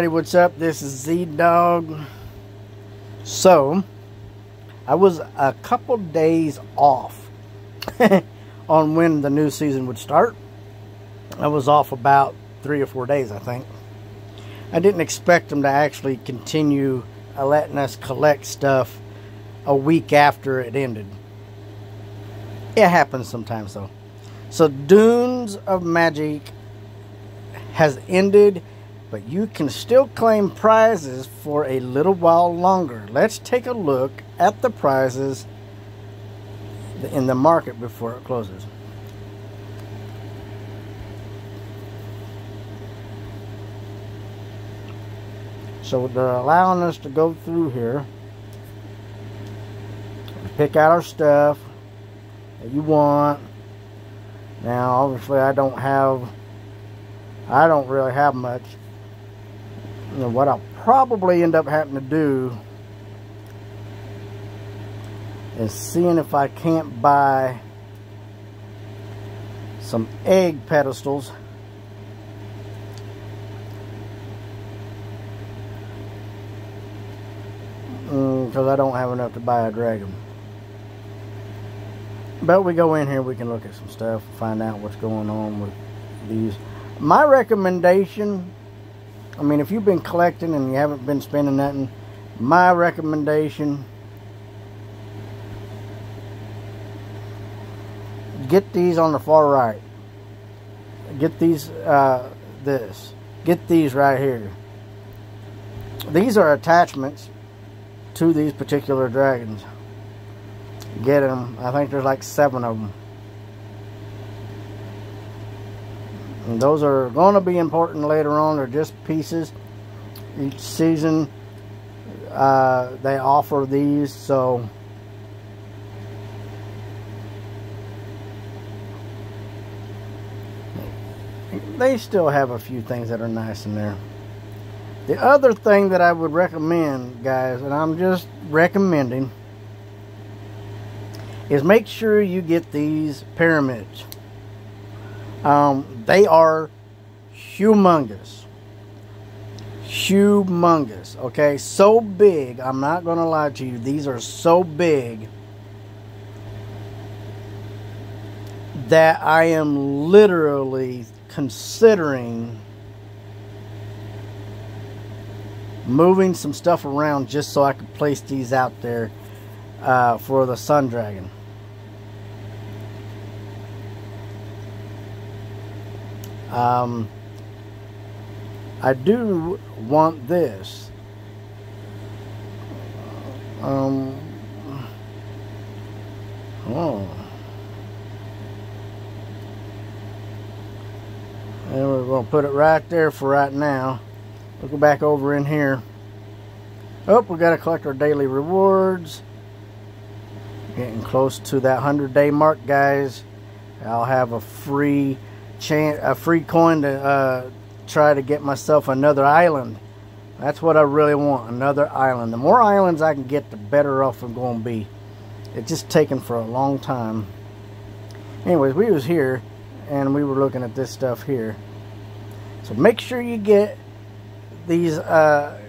Hey, what's up? This is Z Dog. So, I was a couple days off on when the new season would start. I was off about three or four days, I think. I didn't expect them to actually continue uh, letting us collect stuff a week after it ended. It happens sometimes, though. So, Dunes of Magic has ended but you can still claim prizes for a little while longer. Let's take a look at the prizes in the market before it closes. So they're allowing us to go through here, pick out our stuff that you want. Now, obviously, I don't have, I don't really have much know, what I'll probably end up having to do is seeing if I can't buy some egg pedestals because mm, I don't have enough to buy a dragon. But we go in here, we can look at some stuff, find out what's going on with these. My recommendation I mean, if you've been collecting and you haven't been spending nothing, my recommendation get these on the far right. Get these, uh, this. Get these right here. These are attachments to these particular dragons. Get them. I think there's like seven of them. And those are going to be important later on. They're just pieces. Each season uh, they offer these, so they still have a few things that are nice in there. The other thing that I would recommend, guys, and I'm just recommending, is make sure you get these pyramids. Um, they are humongous. Humongous. Okay, so big. I'm not going to lie to you. These are so big that I am literally considering moving some stuff around just so I could place these out there uh, for the Sun Dragon. Um, I do want this. Um, oh. And we're going to put it right there for right now. We'll go back over in here. Oh, we got to collect our daily rewards. Getting close to that 100 day mark, guys. I'll have a free chance, a free coin to uh, try to get myself another island. That's what I really want, another island. The more islands I can get, the better off I'm going to be. It's just taken for a long time. Anyways, we was here, and we were looking at this stuff here. So make sure you get these uh,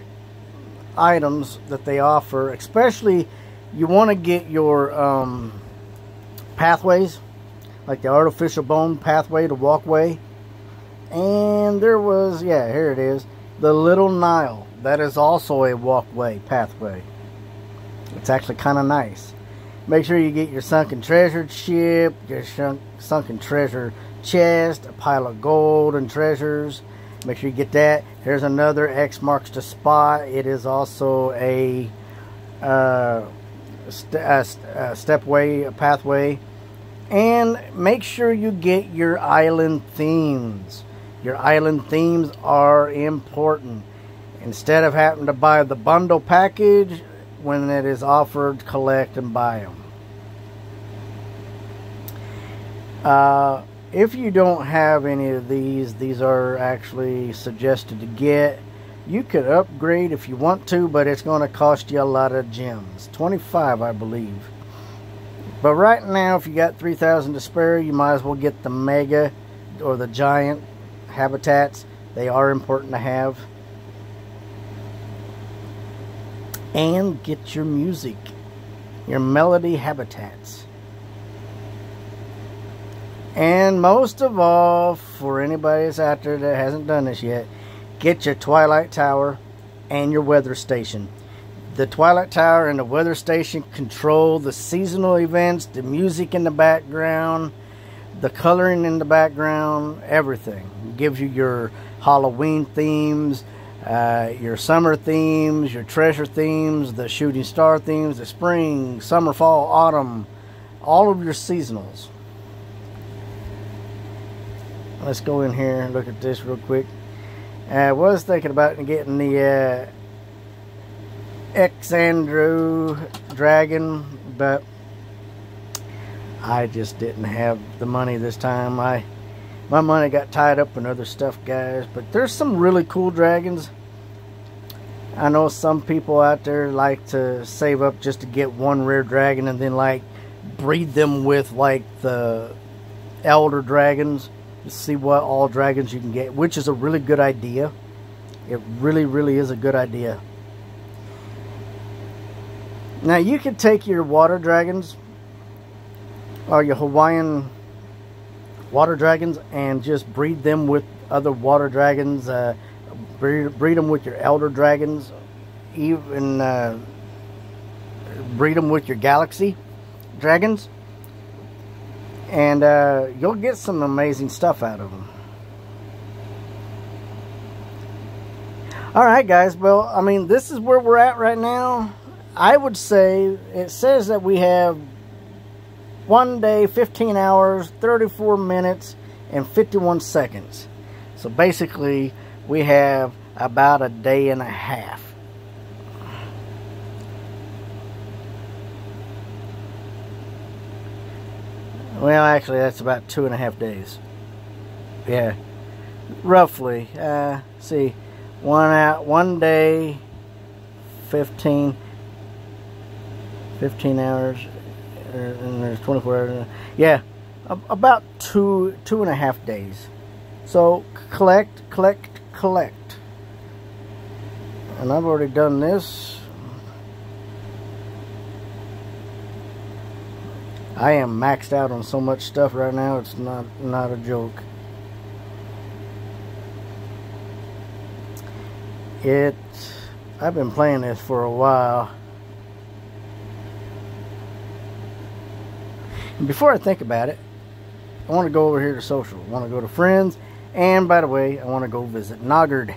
items that they offer, especially you want to get your um, pathways like the artificial bone pathway to walkway. And there was, yeah, here it is, the Little Nile. That is also a walkway pathway. It's actually kind of nice. Make sure you get your sunken treasure ship, your sunken treasure chest, a pile of gold and treasures. Make sure you get that. Here's another X marks the spot. It is also a, uh, st a, a stepway, a pathway and make sure you get your island themes. Your island themes are important. Instead of having to buy the bundle package, when it is offered, collect and buy them. Uh, if you don't have any of these, these are actually suggested to get. You could upgrade if you want to, but it's going to cost you a lot of gems. 25, I believe. But right now, if you got 3,000 to spare, you might as well get the mega or the giant habitats. They are important to have. and get your music, your melody habitats. And most of all, for anybody that's out there that hasn't done this yet, get your Twilight Tower and your weather station. The Twilight Tower and the weather station control the seasonal events, the music in the background, the coloring in the background, everything. It gives you your Halloween themes, uh, your summer themes, your treasure themes, the shooting star themes, the spring, summer, fall, autumn, all of your seasonals. Let's go in here and look at this real quick. I was thinking about getting the uh, Xandru Dragon, but I just didn't have the money this time. I my money got tied up in other stuff, guys. But there's some really cool dragons. I know some people out there like to save up just to get one rare dragon and then like breed them with like the elder dragons to see what all dragons you can get, which is a really good idea. It really, really is a good idea. Now you could take your water dragons or your Hawaiian water dragons and just breed them with other water dragons. Uh, breed, breed them with your elder dragons. Even uh, breed them with your galaxy dragons and uh, you'll get some amazing stuff out of them. Alright guys, well, I mean, this is where we're at right now. I would say, it says that we have one day, 15 hours, 34 minutes, and 51 seconds. So basically, we have about a day and a half. Well, actually, that's about two and a half days. Yeah, roughly. Uh, see, one out, one day, 15, 15 hours, uh, and there's 24 hours. Yeah, about two, two and a half days. So collect, collect, collect. And I've already done this. I am maxed out on so much stuff right now, it's not, not a joke. It, I've been playing this for a while. Before I think about it, I want to go over here to social. I want to go to friends. And by the way, I want to go visit Noggard.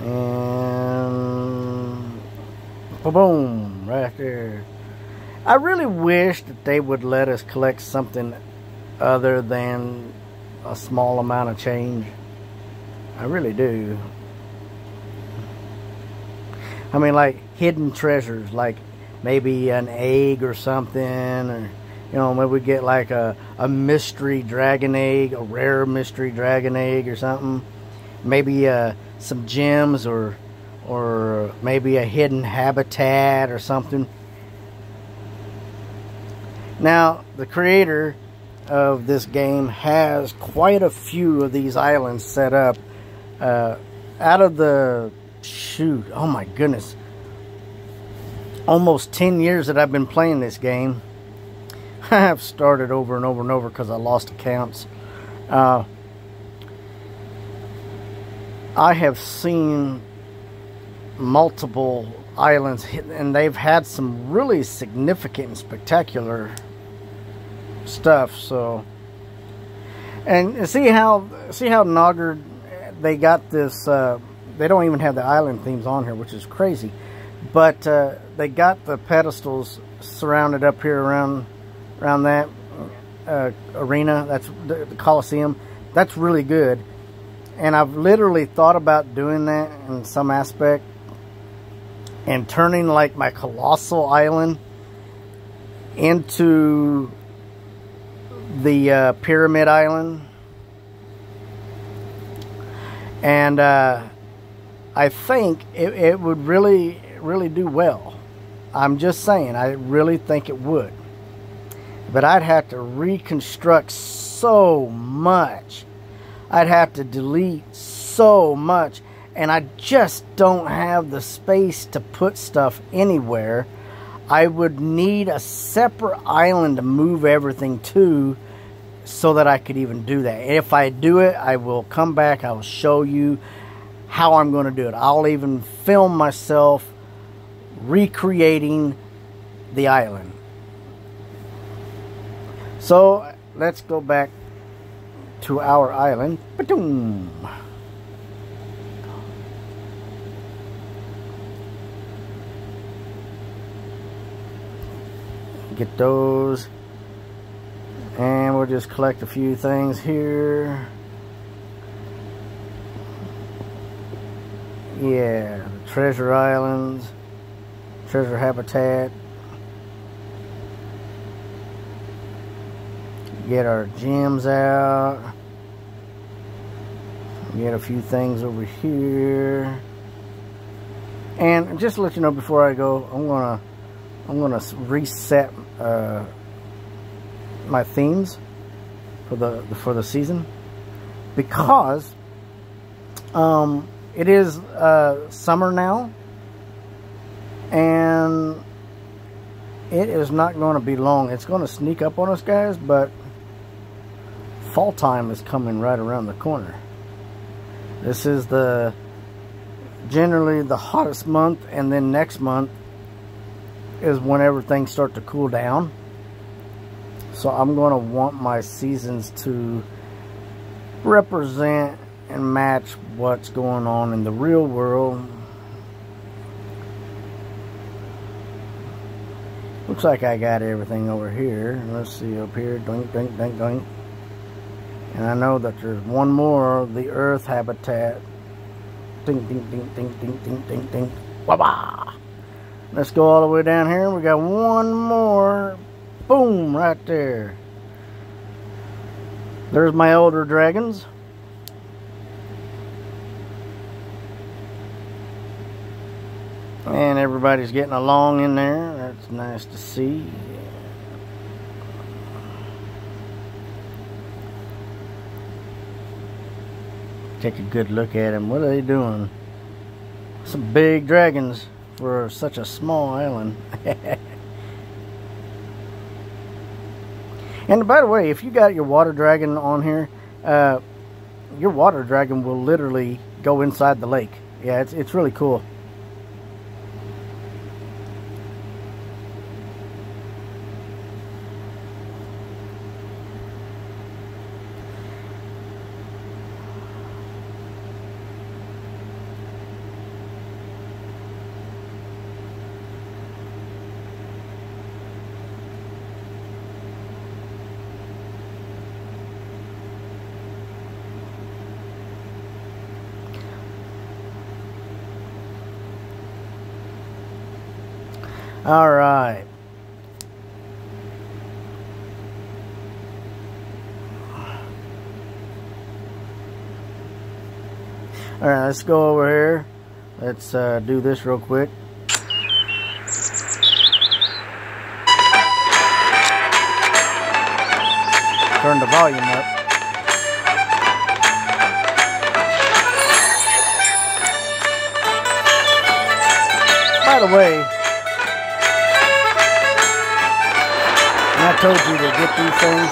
And boom, right there. I really wish that they would let us collect something other than a small amount of change. I really do. I mean, like hidden treasures, like maybe an egg or something, or you know, maybe we get like a, a mystery dragon egg, a rare mystery dragon egg or something. Maybe uh, some gems or or maybe a hidden habitat or something. Now, the creator of this game has quite a few of these islands set up. Uh, out of the, shoot, oh my goodness, almost 10 years that I've been playing this game, I have started over and over and over because I lost accounts. Uh, I have seen multiple islands and they've had some really significant and spectacular stuff so and see how see how Noggard they got this uh, they don't even have the island themes on here which is crazy but uh, they got the pedestals surrounded up here around around that uh, arena. That's the, the Coliseum. That's really good. And I've literally thought about doing that in some aspect and turning like my colossal island into the uh, pyramid island and uh, I think it, it, would really really do well I'm just saying, I really think it would. But I'd have to reconstruct so much. I'd have to delete so much. And I just don't have the space to put stuff anywhere. I would need a separate island to move everything to so that I could even do that. If I do it, I will come back. I will show you how I'm going to do it. I'll even film myself recreating the island. So let's go back to our island. Ba-doom. Get those. And we'll just collect a few things here. Yeah, the treasure islands, treasure habitat. Get our gems out. Get a few things over here. And just to let you know before I go, I'm gonna I'm gonna reset uh, my themes for the for the season because um, it is uh, summer now and it is not going to be long. It's going to sneak up on us guys, but fall time is coming right around the corner. This is the generally the hottest month and then next month is whenever things start to cool down. So I'm going to want my seasons to represent and match what's going on in the real world. Looks like I got everything over here. Let's see up here. Doink, doink, doink, doink. And I know that there's one more, the Earth habitat. Ding, ding, ding, ding, ding, ding, ding, ding. Wah-bah! Let's go all the way down here. We got one more. Boom, right there. There's my elder dragons. And everybody's getting along in there. That's nice to see. Take a good look at them. What are they doing? Some big dragons for such a small island. and by the way, if you got your water dragon on here, uh, your water dragon will literally go inside the lake. Yeah, it's, it's really cool. All right. All right, let's go over here. Let's uh, do this real quick. Turn the volume up. By the way, I told you to get these things.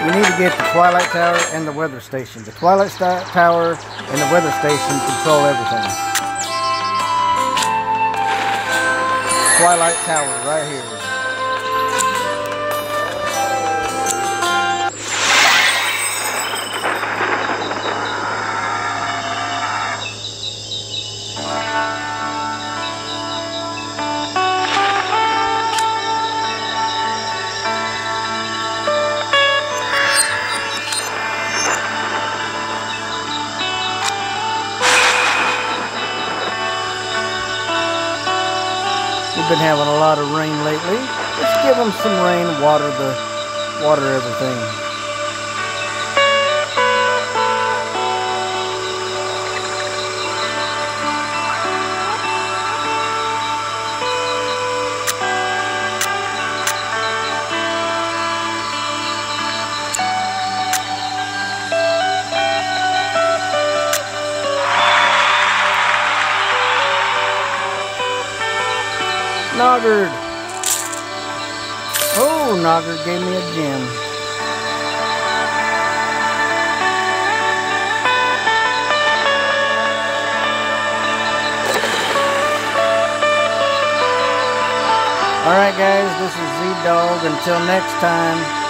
You need to get the Twilight Tower and the weather station. The Twilight Tower and the weather station control everything. Twilight Tower right here. We've been having a lot of rain lately. Let's give them some rain, water the, water everything. Noggard. Oh, Noggard gave me a gem. Alright guys, this is Z-Dog. Until next time.